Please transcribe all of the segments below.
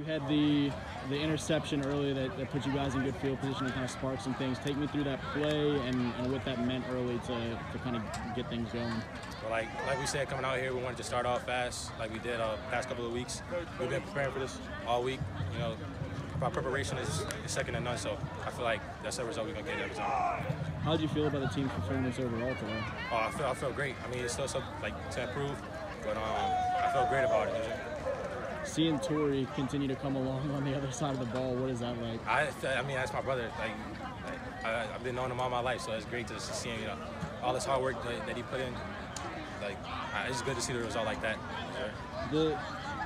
You had the the interception early that, that put you guys in good field position and kind of sparked some things. Take me through that play and, and what that meant early to, to kind of get things going. But like like we said, coming out here, we wanted to start off fast, like we did uh, past couple of weeks. We've been preparing for this all week. You know, our preparation is, is second to none. So I feel like that's the result we're gonna get every time. How did you feel about the team's performance overall today? Oh, I feel I feel great. I mean, it's still so like to improve, but um, I felt great about it. Seeing Torey continue to come along on the other side of the ball, what is that like? I, I mean, that's my brother. Like, like I, have been knowing him all my life, so it's great to see him. You know, all this hard work that, that he put in. Like, it's good to see the result like that. The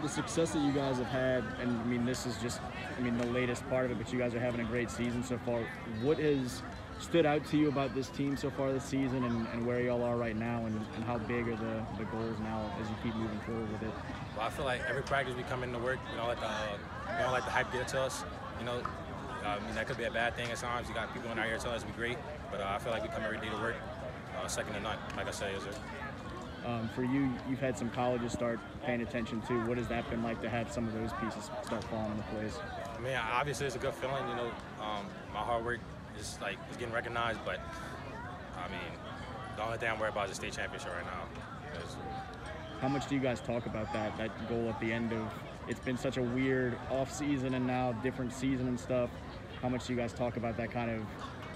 the success that you guys have had, and I mean, this is just, I mean, the latest part of it, but you guys are having a great season so far. What has stood out to you about this team so far this season and, and where y'all are right now and, and, how big are the, the goals now as you keep moving forward with it? Well, I feel like every practice we come into work, we don't let the, uh, we don't let the hype get to us. You know, uh, I mean, that could be a bad thing at times. You got people in our ear telling us we're great, but uh, I feel like we come every day to work, uh, second to none, like I said. Is it? Um, for you, you've had some colleges start paying attention to. What has that been like to have some of those pieces start falling into place? I mean, obviously it's a good feeling. You know, um, my hard work is like is getting recognized, but I mean, the only thing I'm worried about is the state championship right now. How much do you guys talk about that that goal at the end of? It's been such a weird off season and now different season and stuff. How much do you guys talk about that kind of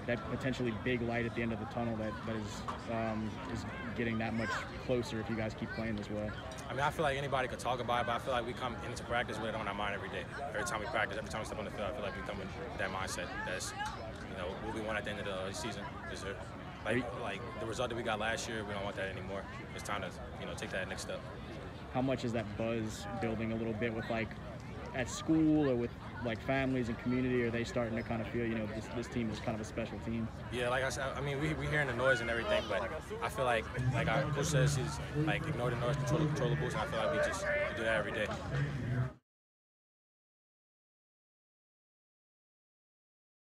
that potentially big light at the end of the tunnel that, that is um, is getting that much closer if you guys keep playing this way? I mean, I feel like anybody could talk about it, but I feel like we come into practice with it on our mind every day. Every time we practice, every time we step on the field, I feel like we come with that mindset. That's you know what we want at the end of the season. Is it like like the result that we got last year? We don't want that anymore. It's time to you know take that next step. How much is that buzz building a little bit with like at school or with like families and community? Are they starting to kind of feel, you know, this, this team is kind of a special team? Yeah, like I said, I mean, we we hearing the noise and everything, but I feel like like our coach says, he's like ignore the noise, control, the boost, and I feel like we just do that every day.